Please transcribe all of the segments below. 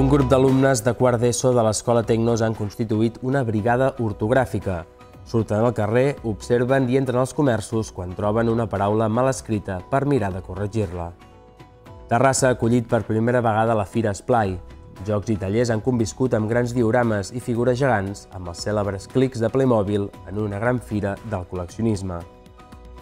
Un grup d'alumnes de quart d'ESO de l'Escola Tecnos han constituït una brigada ortogràfica. Surten al carrer, observen i entren als comerços quan troben una paraula mal escrita per mirar de corregir-la. Terrassa ha acollit per primera vegada la Fira Esplai. Jocs i tallers han conviscut amb grans diorames i figures gegants amb els cèlebres clics de Playmobil en una gran fira del col·leccionisme.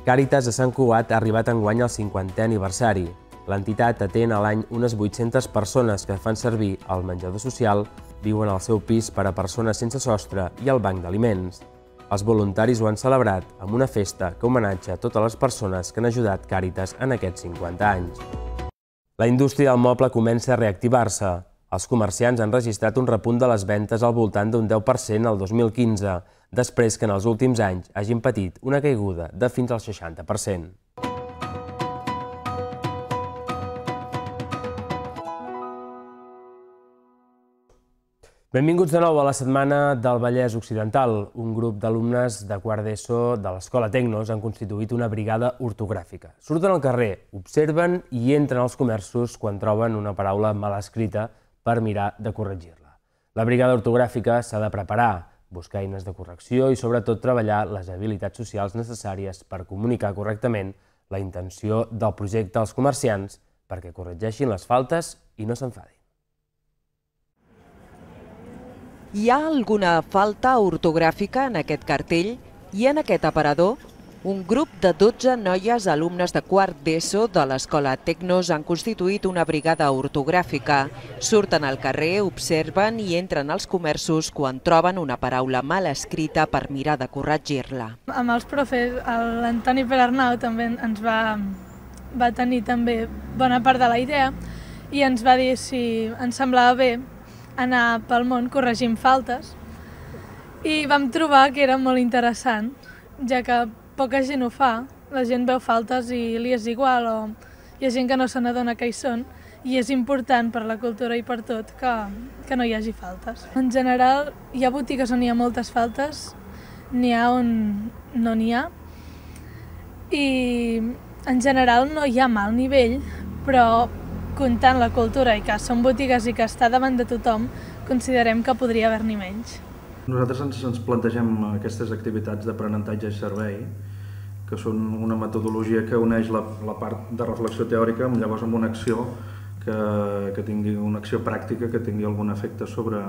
Càritas de Sant Cugat ha arribat enguany al 50è aniversari. L'entitat atén a l'any unes 800 persones que fan servir el menjador social, viuen al seu pis per a persones sense sostre i al banc d'aliments. Els voluntaris ho han celebrat amb una festa que homenatja a totes les persones que han ajudat Càritas en aquests 50 anys. La indústria del moble comença a reactivar-se. Els comerciants han registrat un repunt de les ventes al voltant d'un 10% el 2015, després que en els últims anys hagin patit una caiguda de fins al 60%. Benvinguts de nou a la Setmana del Vallès Occidental. Un grup d'alumnes de quart d'ESO de l'Escola Tecnos han constituït una brigada ortogràfica. Surten al carrer, observen i entren als comerços quan troben una paraula mal escrita per mirar de corregir-la. La brigada ortogràfica s'ha de preparar, buscar eines de correcció i sobretot treballar les habilitats socials necessàries per comunicar correctament la intenció del projecte als comerciants perquè corregeixin les faltes i no s'enfadin. Hi ha alguna falta ortogràfica en aquest cartell i en aquest aparador? Un grup de 12 noies alumnes de quart d'ESO de l'escola Tecnos han constituït una brigada ortogràfica. Surten al carrer, observen i entren als comerços quan troben una paraula mal escrita per mirar de corregir-la. Amb els profes, l'Antoni Perarnau també ens va, va tenir també bona part de la idea i ens va dir si ens semblava bé anar pel món corregint faltes. I vam trobar que era molt interessant, ja que poca gent ho fa, la gent veu faltes i li és igual o hi ha gent que no se n'adona que hi són. I és important per la cultura i per tot que, que no hi hagi faltes. En general, hi ha botigues on hi ha moltes faltes, n'hi ha on no n'hi ha. I en general no hi ha mal nivell, però comptant la cultura i que són botigues i que està davant de tothom, considerem que podria haver-n'hi menys. Nosaltres ens, ens plantegem aquestes activitats d'aprenentatge i servei, que són una metodologia que uneix la, la part de reflexió teòrica amb llavors amb una acció que, que tingui una acció pràctica que tingui algun efecte sobre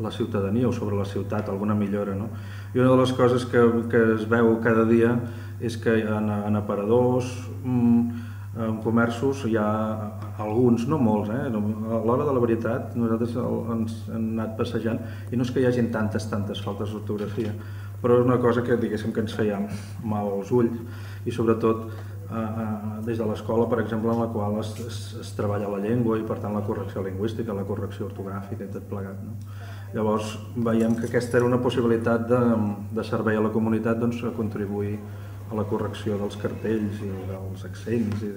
la ciutadania o sobre la ciutat, alguna millora. No? I una de les coses que, que es veu cada dia és que en, en aparadors, mmm, en comerços hi ha alguns, no molts, eh? a l'hora de la veritat nosaltres ens hem anat passejant i no és que hi hagin tantes, tantes faltes d'ortografia, però és una cosa que diguéssim que ens feia mal als ulls i sobretot eh, eh, des de l'escola, per exemple, en la qual es, es, es treballa la llengua i per tant la correcció lingüística, la correcció ortogràfica i tot plegat. No? Llavors veiem que aquesta era una possibilitat de, de servei a la comunitat doncs, a contribuir a la correcció dels cartells i dels accents i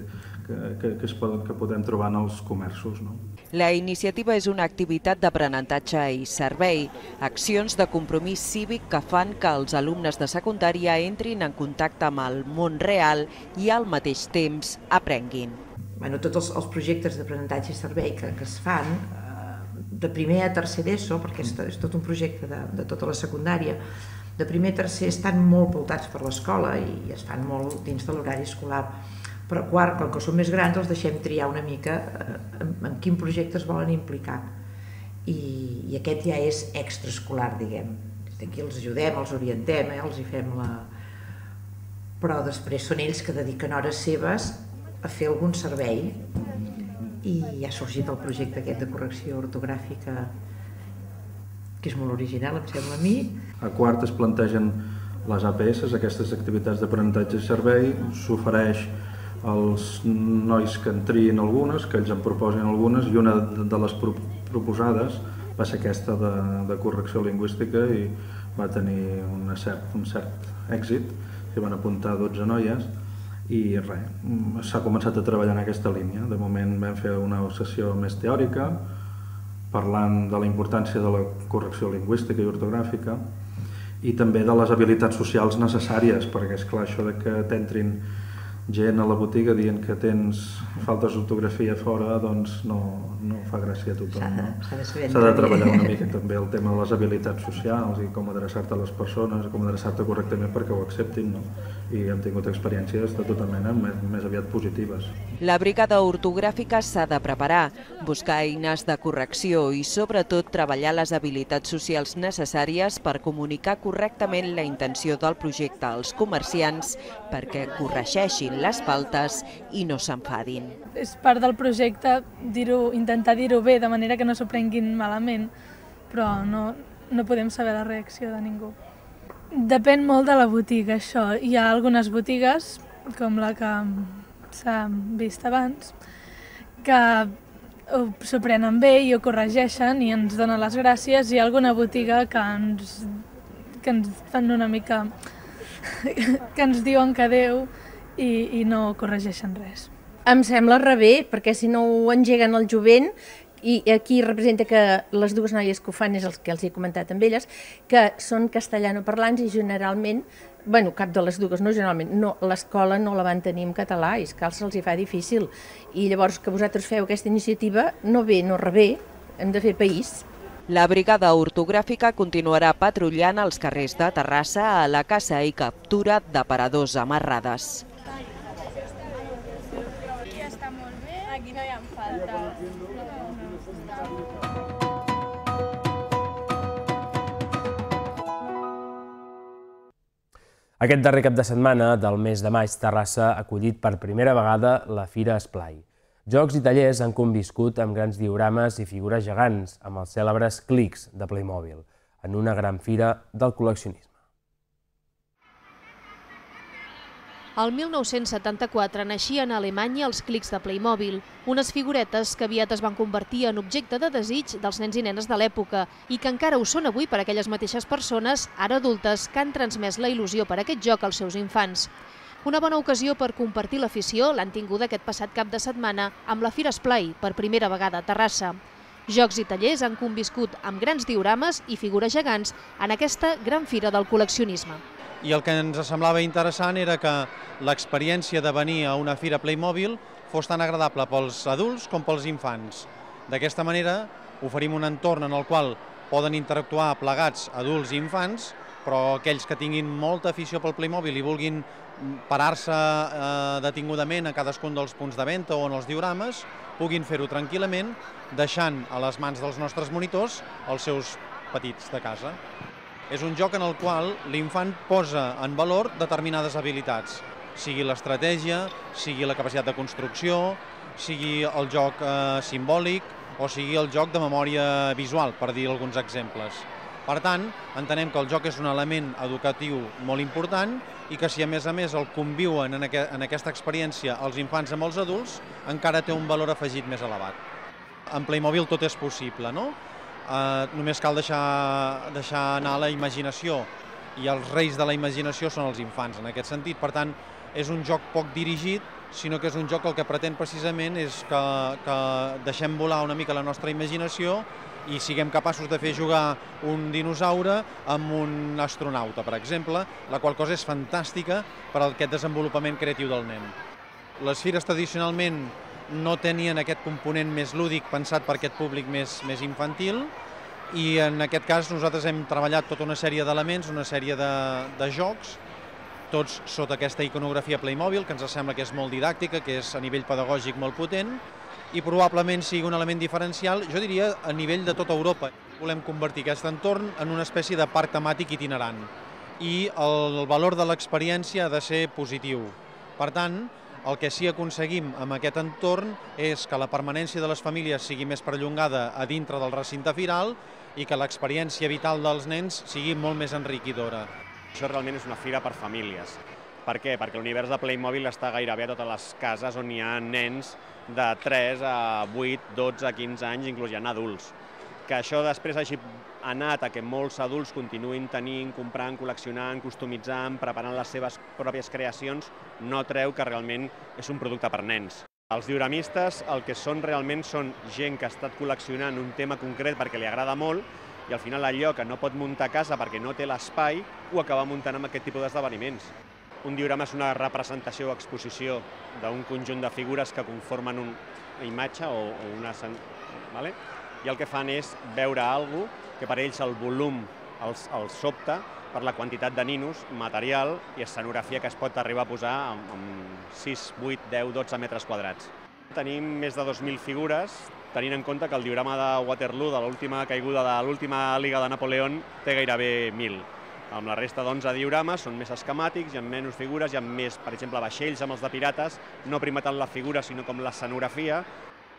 que, que, que, es poden, que podem trobar en els comerços. No? La iniciativa és una activitat d'aprenentatge i servei, accions de compromís cívic que fan que els alumnes de secundària entrin en contacte amb el món real i al mateix temps aprenguin. Bueno, tots els, els projectes d'aprenentatge i servei que, que es fan, eh, de primer a tercer d'ESO, perquè és, és tot un projecte de, de tota la secundària, de primer a tercer estan molt voltats per l'escola i es fan molt dins de l'horari escolar. Però quart, com que són més grans, els deixem triar una mica eh, en, en quin projecte es volen implicar. I, i aquest ja és extraescolar, diguem. Aquí els ajudem, els orientem, eh, els hi fem la... Però després són ells que dediquen hores seves a fer algun servei i ha sorgit el projecte aquest de correcció ortogràfica que és molt original, em sembla a mi. A quart es plantegen les APS, aquestes activitats d'aprenentatge i servei, s'ofereix als nois que en triïn algunes, que ells en proposin algunes, i una de les proposades va ser aquesta de, de correcció lingüística i va tenir una cert, un cert èxit, s'hi van apuntar 12 noies, i res, s'ha començat a treballar en aquesta línia. De moment vam fer una sessió més teòrica, parlant de la importància de la correcció lingüística i ortogràfica i també de les habilitats socials necessàries, perquè és clar, això de que t'entrin gent a la botiga dient que tens faltes d'ortografia fora, doncs no, no fa gràcia a tothom. S'ha de, no? de de treballar una mica també el tema de les habilitats socials i com adreçar-te a les persones, com adreçar-te correctament perquè ho acceptin, no? I hem tingut experiències de tota mena més, més aviat positives. La brigada ortogràfica s'ha de preparar, buscar eines de correcció i, sobretot, treballar les habilitats socials necessàries per comunicar correctament la intenció del projecte als comerciants perquè corregeixin les faltes i no s'enfadin. És part del projecte dir-ho, intentar dir-ho bé, de manera que no s'ho prenguin malament, però no, no podem saber la reacció de ningú. Depèn molt de la botiga, això. Hi ha algunes botigues, com la que s'ha vist abans, que ho s'ho prenen bé i ho corregeixen i ens donen les gràcies. Hi ha alguna botiga que ens, que ens fan una mica... que ens diuen que adeu i, i no corregeixen res. Em sembla rebé, perquè si no ho engeguen al jovent, i aquí representa que les dues noies que ho fan és el que els he comentat amb elles, que són castellanoparlants i generalment, bueno, cap de les dues, no generalment, no, l'escola no la van tenir en català i és que se'ls hi fa difícil. I llavors que vosaltres feu aquesta iniciativa, no ve, no rebé, hem de fer país. La brigada ortogràfica continuarà patrullant als carrers de Terrassa a la caça i captura d'aparadors amarrades. Aquí està molt bé. Aquí no hi ha faltes. Aquest darrer cap de setmana del mes de maig, Terrassa ha acollit per primera vegada la Fira Esplai. Jocs i tallers han conviscut amb grans diorames i figures gegants, amb els cèlebres clics de Playmobil, en una gran fira del col·leccionisme. El 1974 naixien a Alemanya els clics de Playmobil, unes figuretes que aviat es van convertir en objecte de desig dels nens i nenes de l'època i que encara ho són avui per aquelles mateixes persones, ara adultes, que han transmès la il·lusió per aquest joc als seus infants. Una bona ocasió per compartir l'afició l'han tinguda aquest passat cap de setmana amb la Fira Esplai, per primera vegada a Terrassa. Jocs i tallers han conviscut amb grans diorames i figures gegants en aquesta gran fira del col·leccionisme. I el que ens semblava interessant era que l'experiència de venir a una fira Playmobil fos tan agradable pels adults com pels infants. D'aquesta manera oferim un entorn en el qual poden interactuar plegats adults i infants, però aquells que tinguin molta afició pel Playmobil i vulguin parar-se eh, detingudament a cadascun dels punts de venda o en els diorames, puguin fer-ho tranquil·lament, deixant a les mans dels nostres monitors els seus petits de casa. És un joc en el qual l'infant posa en valor determinades habilitats, sigui l'estratègia, sigui la capacitat de construcció, sigui el joc eh, simbòlic o sigui el joc de memòria visual, per dir alguns exemples. Per tant, entenem que el joc és un element educatiu molt important i que si a més a més el conviuen en, aqu en aquesta experiència els infants amb els adults, encara té un valor afegit més elevat. En Playmobil tot és possible, no? Eh, només cal deixar, deixar anar la imaginació i els reis de la imaginació són els infants en aquest sentit. Per tant, és un joc poc dirigit, sinó que és un joc el que pretén precisament és que, que deixem volar una mica la nostra imaginació i siguem capaços de fer jugar un dinosaure amb un astronauta, per exemple, la qual cosa és fantàstica per a aquest desenvolupament creatiu del nen. Les fires tradicionalment no tenien aquest component més lúdic pensat per aquest públic més, més infantil i en aquest cas nosaltres hem treballat tota una sèrie d'elements, una sèrie de, de jocs, tots sota aquesta iconografia Playmobil, que ens sembla que és molt didàctica, que és a nivell pedagògic molt potent, i probablement sigui un element diferencial, jo diria, a nivell de tota Europa. Volem convertir aquest entorn en una espècie de parc temàtic itinerant i el valor de l'experiència ha de ser positiu. Per tant, el que sí aconseguim amb aquest entorn és que la permanència de les famílies sigui més perllongada a dintre del recinte firal i que l'experiència vital dels nens sigui molt més enriquidora. Això realment és una fira per famílies. Per què? Perquè l'univers de Playmobil està gairebé a totes les cases on hi ha nens de 3 a 8, 12, 15 anys, inclús hi ha adults. Que això després hagi anat a que molts adults continuïn tenint, comprant, col·leccionant, customitzant, preparant les seves pròpies creacions, no treu que realment és un producte per nens. Els dioramistes el que són realment són gent que ha estat col·leccionant un tema concret perquè li agrada molt i al final allò que no pot muntar a casa perquè no té l'espai ho acaba muntant amb aquest tipus d'esdeveniments. un diorama és una representació o exposició d'un conjunt de figures que conformen un, una imatge o, o una... Vale? I el que fan és veure alguna que per ells el volum els, els sobta per la quantitat de ninos, material i escenografia que es pot arribar a posar amb, amb 6, 8, 10, 12 metres quadrats. Tenim més de 2.000 figures, tenint en compte que el diorama de Waterloo, de l'última caiguda de l'última Liga de Napoleón, té gairebé 1.000. Amb la resta d'11 diorames són més esquemàtics, hi ha menys figures, hi ha més, per exemple, vaixells amb els de pirates, no prima tant la figura sinó com l'escenografia.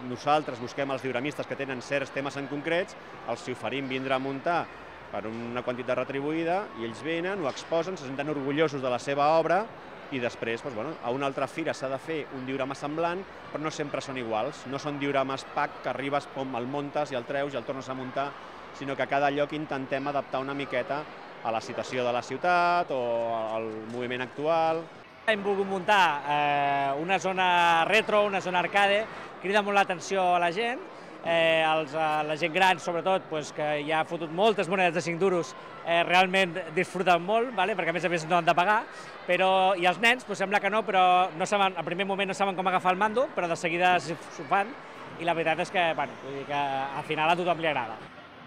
Nosaltres busquem els dioramistes que tenen certs temes en concrets, els si oferim vindre a muntar per una quantitat retribuïda i ells venen, ho exposen, se senten orgullosos de la seva obra i després doncs, bueno, a una altra fira s'ha de fer un diorama semblant, però no sempre són iguals. No són diorames pack que arribes, com el muntes i el treus i el tornes a muntar, sinó que a cada lloc intentem adaptar una miqueta a la situació de la ciutat o al moviment actual. Hem volgut muntar eh, una zona retro, una zona arcade, crida molt l'atenció a la gent, eh, els, la gent gran, sobretot, pues, que ja ha fotut moltes monedes de 5 duros, eh, realment disfruten molt, vale? perquè a més a més no han de pagar, però, i els nens pues, sembla que no, però no saben, al primer moment no saben com agafar el mando, però de seguida s'ho fan, i la veritat és que, bueno, vull dir que al final a tothom li agrada.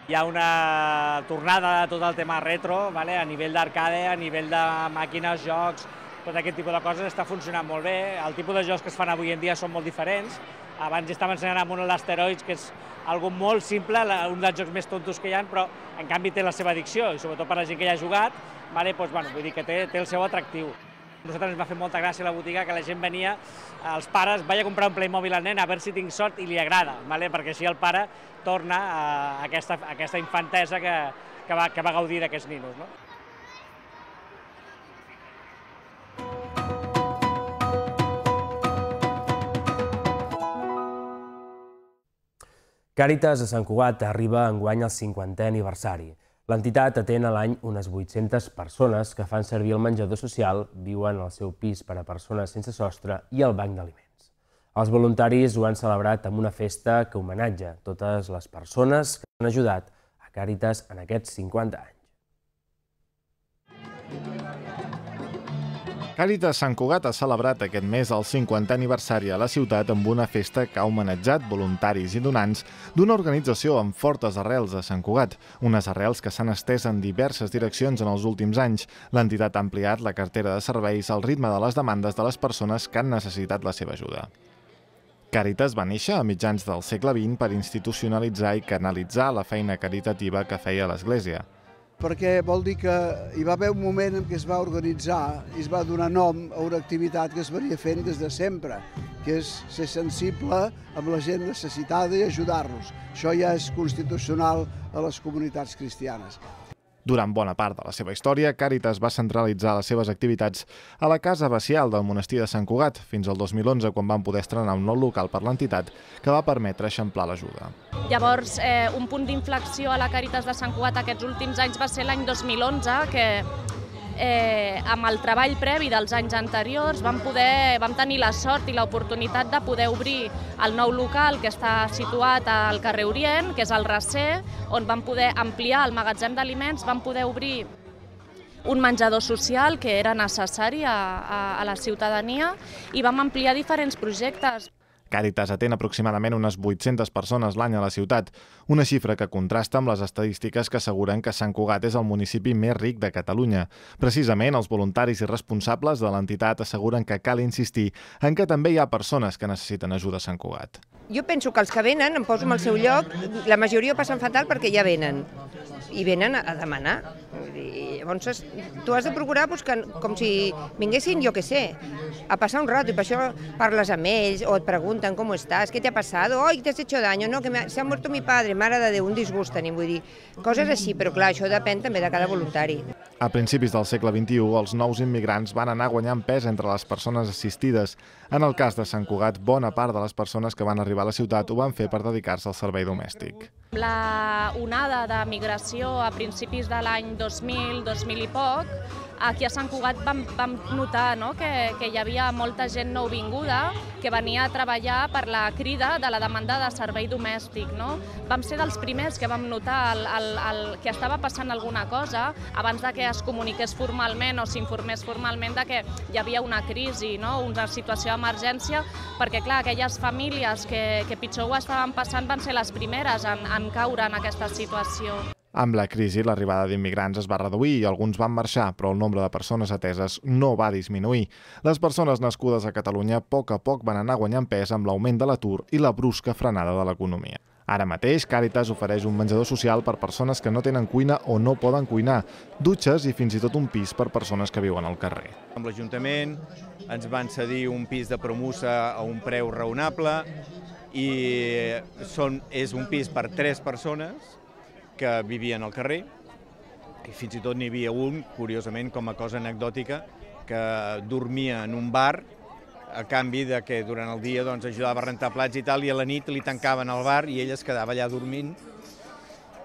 Hi ha una tornada de tot el tema retro, vale? a nivell d'arcade, a nivell de màquines, jocs, tot aquest tipus de coses està funcionant molt bé. El tipus de jocs que es fan avui en dia són molt diferents, abans estava ensenyant amb un l'asteroids, que és algo molt simple, un dels jocs més tontos que hi ha, però en canvi té la seva addicció, i sobretot per la gent que hi ha jugat, vale, doncs, bueno, vull dir que té, té el seu atractiu. A nosaltres ens va fer molta gràcia la botiga que la gent venia, els pares, vaig a comprar un Playmobil al nen a veure si tinc sort i li agrada, vale? perquè així el pare torna a aquesta, a aquesta infantesa que, que, va, que va gaudir d'aquests ninos. No? Càritas a Sant Cugat arriba enguany al 50è aniversari. L'entitat atén a l'any unes 800 persones que fan servir el menjador social, viuen al seu pis per a persones sense sostre i el banc d'aliments. Els voluntaris ho han celebrat amb una festa que homenatja totes les persones que han ajudat a Càritas en aquests 50 anys. Càritas Sant Cugat ha celebrat aquest mes el 50è aniversari a la ciutat amb una festa que ha homenatjat voluntaris i donants d'una organització amb fortes arrels a Sant Cugat, unes arrels que s'han estès en diverses direccions en els últims anys. L'entitat ha ampliat la cartera de serveis al ritme de les demandes de les persones que han necessitat la seva ajuda. Càritas va néixer a mitjans del segle XX per institucionalitzar i canalitzar la feina caritativa que feia l'Església perquè vol dir que hi va haver un moment en què es va organitzar i es va donar nom a una activitat que es venia fent des de sempre, que és ser sensible amb la gent necessitada i ajudar-los. Això ja és constitucional a les comunitats cristianes. Durant bona part de la seva història, Càritas va centralitzar les seves activitats a la Casa Bacial del monestir de Sant Cugat, fins al 2011, quan van poder estrenar un nou local per l'entitat que va permetre eixamplar l'ajuda. Llavors, eh, un punt d'inflexió a la Càritas de Sant Cugat aquests últims anys va ser l'any 2011, que eh, amb el treball previ dels anys anteriors vam, poder, vam tenir la sort i l'oportunitat de poder obrir el nou local que està situat al carrer Orient, que és el Recer, on vam poder ampliar el magatzem d'aliments, vam poder obrir un menjador social que era necessari a, a, a la ciutadania i vam ampliar diferents projectes. Càritas atén aproximadament unes 800 persones l'any a la ciutat, una xifra que contrasta amb les estadístiques que asseguren que Sant Cugat és el municipi més ric de Catalunya. Precisament, els voluntaris i responsables de l'entitat asseguren que cal insistir en que també hi ha persones que necessiten ajuda a Sant Cugat. Jo penso que els que venen, em poso en el seu lloc, la majoria passen fatal perquè ja venen i venen a demanar. Dir, llavors, tu has de procurar que, com si vinguessin, jo que sé, a passar un rato, i per això parles amb ells, o et pregunten com estàs, què t'ha passat, oi, t'has hecho daño, no, que se ha muerto mi padre, mare de Déu, un disgust tenim, vull dir, coses així, però clar, això depèn també de cada voluntari. A principis del segle XXI, els nous immigrants van anar guanyant pes entre les persones assistides. En el cas de Sant Cugat, bona part de les persones que van arribar a la ciutat ho van fer per dedicar-se al servei domèstic. La onada de migració a principis de l'any 2000, 2000 i poc, aquí a Sant Cugat vam, vam notar no? que, que hi havia molta gent nouvinguda que venia a treballar per la crida de la demanda de servei domèstic. No? Vam ser dels primers que vam notar el, el, el, que estava passant alguna cosa abans de que es comuniqués formalment o s'informés formalment de que hi havia una crisi, no? una situació d'emergència, perquè clar, aquelles famílies que, que pitjor ho estaven passant van ser les primeres en, en caure en aquesta situació. Amb la crisi, l'arribada d'immigrants es va reduir i alguns van marxar, però el nombre de persones ateses no va disminuir. Les persones nascudes a Catalunya a poc a poc van anar guanyant pes amb l'augment de l'atur i la brusca frenada de l'economia. Ara mateix, Càritas ofereix un menjador social per persones que no tenen cuina o no poden cuinar, dutxes i fins i tot un pis per persones que viuen al carrer. Amb l'Ajuntament ens van cedir un pis de promussa a un preu raonable i són, és un pis per tres persones que vivien al carrer i fins i tot n'hi havia un, curiosament, com a cosa anecdòtica, que dormia en un bar a canvi de que durant el dia doncs, ajudava a rentar plats i tal, i a la nit li tancaven el bar i ell es quedava allà dormint.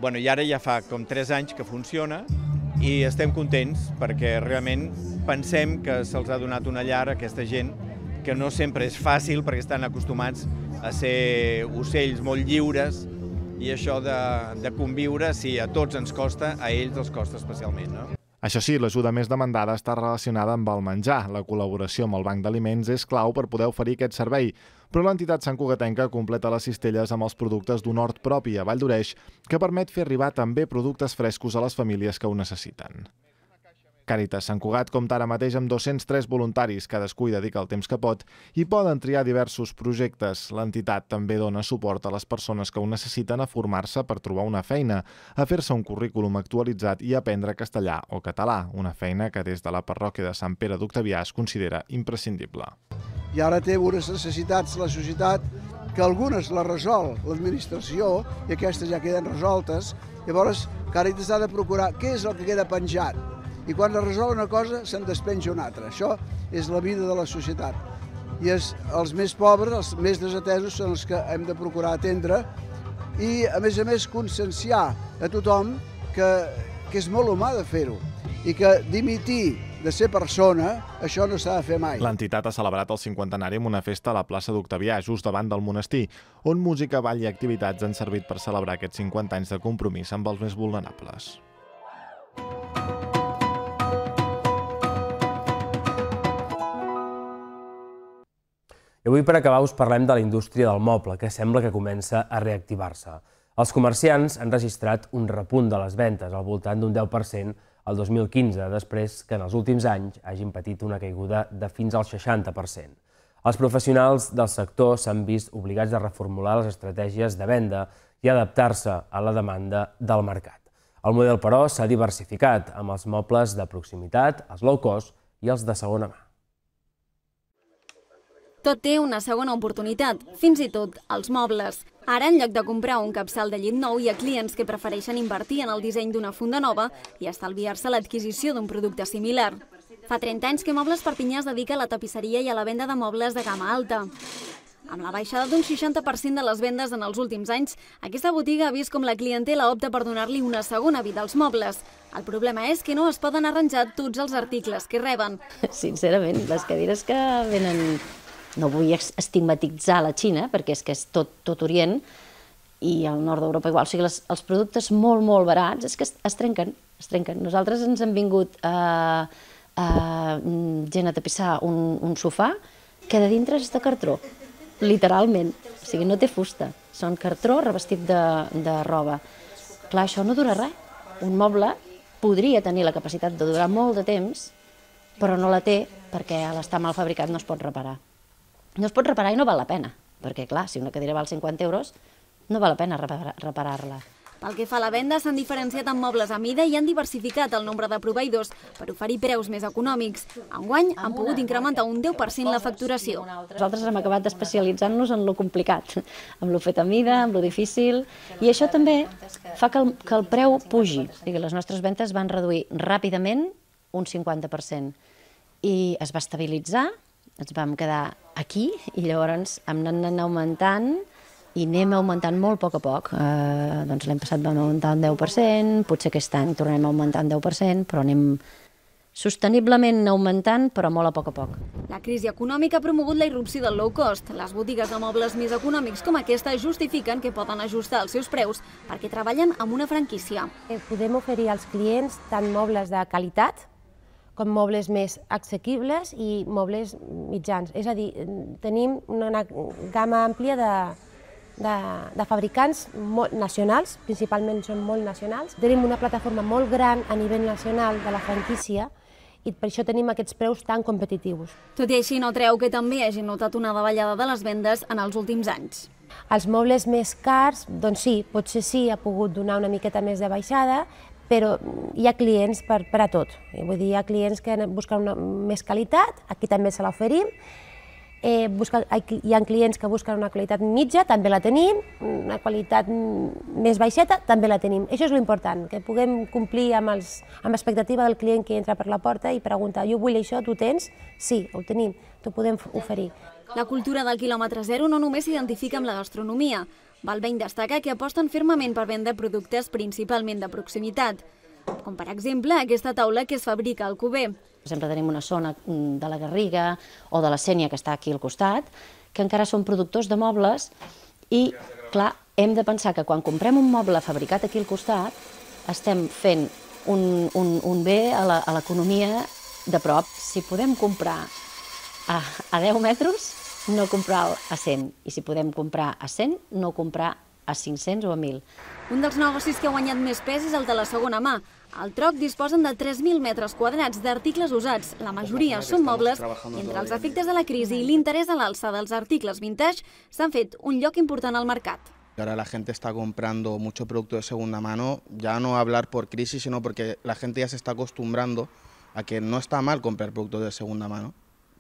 Bueno, I ara ja fa com 3 anys que funciona i estem contents perquè realment pensem que se'ls ha donat una llar a aquesta gent que no sempre és fàcil perquè estan acostumats a ser ocells molt lliures i això de, de conviure, si a tots ens costa, a ells els costa especialment. No? Això sí, l'ajuda més demandada està relacionada amb el menjar. La col·laboració amb el Banc d'Aliments és clau per poder oferir aquest servei, però l'entitat Sant Cugatenca completa les cistelles amb els productes d'un hort propi a Vall d'Oreix que permet fer arribar també productes frescos a les famílies que ho necessiten. Càritas Sant Cugat compta ara mateix amb 203 voluntaris, cadascú hi dedica el temps que pot, i poden triar diversos projectes. L'entitat també dona suport a les persones que ho necessiten a formar-se per trobar una feina, a fer-se un currículum actualitzat i aprendre castellà o català, una feina que des de la parròquia de Sant Pere d'Octavià es considera imprescindible. I ara té unes necessitats la societat que algunes les resol l'administració i aquestes ja queden resoltes. Llavors, Càritas ha de procurar què és el que queda penjat i quan es resol una cosa se'n despenja una altra. Això és la vida de la societat. I és, els més pobres, els més desatesos són els que hem de procurar atendre i, a més a més, conscienciar a tothom que, que és molt humà de fer-ho i que dimitir de ser persona, això no s'ha de fer mai. L'entitat ha celebrat el cinquantenari amb una festa a la plaça d'Octavià, just davant del monestir, on música, ball i activitats han servit per celebrar aquests 50 anys de compromís amb els més vulnerables. Avui, per acabar, us parlem de la indústria del moble, que sembla que comença a reactivar-se. Els comerciants han registrat un repunt de les ventes al voltant d'un 10% el 2015, després que en els últims anys hagin patit una caiguda de fins al 60%. Els professionals del sector s'han vist obligats a reformular les estratègies de venda i adaptar-se a la demanda del mercat. El model, però, s'ha diversificat amb els mobles de proximitat, els low cost i els de segona mà. Tot té una segona oportunitat, fins i tot els mobles. Ara, en lloc de comprar un capçal de llit nou, hi ha clients que prefereixen invertir en el disseny d'una funda nova i estalviar-se l'adquisició d'un producte similar. Fa 30 anys que Mobles Perpinyà es dedica a la tapisseria i a la venda de mobles de gamma alta. Amb la baixada d'un 60% de les vendes en els últims anys, aquesta botiga ha vist com la clientela opta per donar-li una segona vida als mobles. El problema és que no es poden arranjar tots els articles que reben. Sincerament, les cadires que venen no vull estigmatitzar la Xina, perquè és que és tot, tot Orient, i al nord d'Europa igual. O sigui, les, els productes molt, molt barats és que es, es trenquen, es trenquen. Nosaltres ens hem vingut a, a gent a tapissar un, un sofà que de dintre és de cartró, literalment. O sigui, no té fusta, són cartró revestit de, de roba. Clar, això no dura res. Un moble podria tenir la capacitat de durar molt de temps, però no la té perquè a l'estar mal fabricat no es pot reparar no es pot reparar i no val la pena, perquè clar, si una cadira val 50 euros, no val la pena reparar-la. Pel que fa a la venda, s'han diferenciat en mobles a mida i han diversificat el nombre de proveïdors per oferir preus més econòmics. Enguany han pogut incrementar un 10% la facturació. Nosaltres hem acabat especialitzant-nos en lo complicat, en lo fet a mida, en lo difícil, i això també fa que el, que el preu pugi. O sigui, les nostres ventes van reduir ràpidament un 50% i es va estabilitzar ens vam quedar aquí i llavors hem anat augmentant i anem augmentant molt a poc a poc. Eh, doncs l'any passat vam augmentar un 10%, potser aquest any tornarem a augmentar un 10%, però anem sosteniblement augmentant, però molt a poc a poc. La crisi econòmica ha promogut la irrupció del low cost. Les botigues de mobles més econòmics com aquesta justifiquen que poden ajustar els seus preus perquè treballen amb una franquícia. Eh, podem oferir als clients tant mobles de qualitat com mobles més assequibles i mobles mitjans. És a dir, tenim una gamma àmplia de, de, de fabricants molt nacionals, principalment són molt nacionals. Tenim una plataforma molt gran a nivell nacional de la franquícia i per això tenim aquests preus tan competitius. Tot i així no treu que també hagi notat una davallada de les vendes en els últims anys. Els mobles més cars, doncs sí, potser sí, ha pogut donar una miqueta més de baixada, però hi ha clients per, per a tot. Vull dir, hi ha clients que busquen una, més qualitat, aquí també se l'oferim, eh, busca, hi ha clients que busquen una qualitat mitja, també la tenim, una qualitat més baixeta, també la tenim. Això és l'important, que puguem complir amb, els, amb l'expectativa del client que entra per la porta i pregunta, jo vull això, tu tens? Sí, ho tenim, t'ho podem oferir. La cultura del quilòmetre zero no només s'identifica amb la gastronomia. Valveny destaca que aposten fermament per vendre productes principalment de proximitat, com per exemple aquesta taula que es fabrica al Cuber. Exemple, tenim una zona mm, de la Garriga o de la Sènia, que està aquí al costat, que encara són productors de mobles i, clar, hem de pensar que quan comprem un moble fabricat aquí al costat, estem fent un, un, un bé a l'economia de prop. Si podem comprar a, a 10 metres, no comprar a 100. I si podem comprar a 100, no comprar a 500 o a 1.000. Un dels negocis que ha guanyat més pes és el de la segona mà, al Troc disposen de 3.000 metres quadrats d'articles usats. La majoria són mobles i entre els efectes de la crisi i l'interès a l'alça dels articles vintage s'han fet un lloc important al mercat. Ahora la gente está comprando mucho producto de segunda mano, ya no hablar por crisis, sino porque la gente ya se está acostumbrando a que no está mal comprar productos de segunda mano,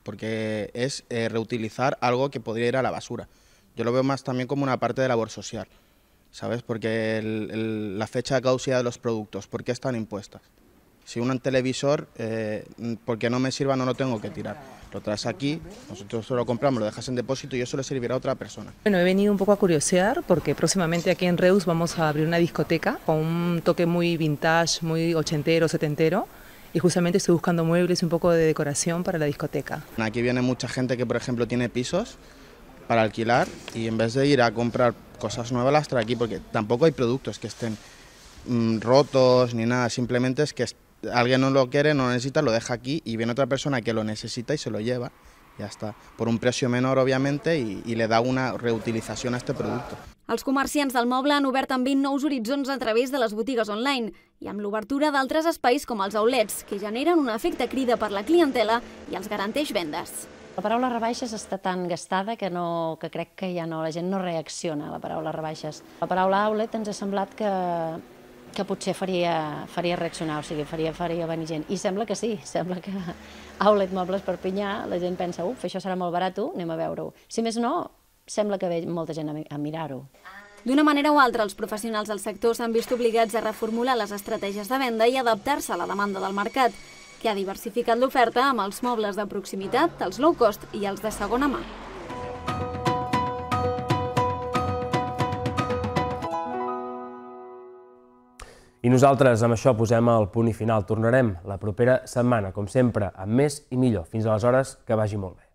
porque es eh, reutilizar algo que podría ir a la basura. Yo lo veo más también como una parte de labor social. ¿sabes? Porque el, el, la fecha de caducidad de los productos, ¿por qué están impuestas? Si un televisor, eh, porque no me sirva, no lo tengo que tirar. Lo traes aquí, nosotros lo compramos, lo dejas en depósito y eso le servirá a otra persona. Bueno, he venido un poco a curiosear porque próximamente aquí en Reus vamos a abrir una discoteca con un toque muy vintage, muy ochentero, setentero y justamente estoy buscando muebles y un poco de decoración para la discoteca. Aquí viene mucha gente que, por ejemplo, tiene pisos para alquilar y en vez de ir a comprar cosas nuevas las trae aquí porque tampoco hay productos que estén mmm, rotos ni nada, simplemente es que alguien no lo quiere, no lo necesita, lo deja aquí y viene otra persona que lo necesita y se lo lleva. Ja està, per un precio menor, òbviamente, i, i le da una reutilització a este producte. Els comerciants del moble han obert també nous horitzons a través de les botigues online i amb l'obertura d'altres espais com els outlets, que generen un efecte crida per la clientela i els garanteix vendes. La paraula rebaixes està tan gastada que, no, que crec que ja no, la gent no reacciona a la paraula rebaixes. La paraula outlet ens ha semblat que, que potser faria, faria reaccionar, o sigui, faria, faria venir gent. I sembla que sí, sembla que outlet Mobles Perpinyà, la gent pensa, uf, això serà molt barat, anem a veure-ho. Si més no, sembla que ve molta gent a, a mirar-ho. D'una manera o altra, els professionals del sector s'han vist obligats a reformular les estratègies de venda i adaptar-se a la demanda del mercat que ha diversificat l'oferta amb els mobles de proximitat, els low cost i els de segona mà. I nosaltres amb això posem el punt i final. Tornarem la propera setmana, com sempre, amb més i millor. Fins aleshores, que vagi molt bé.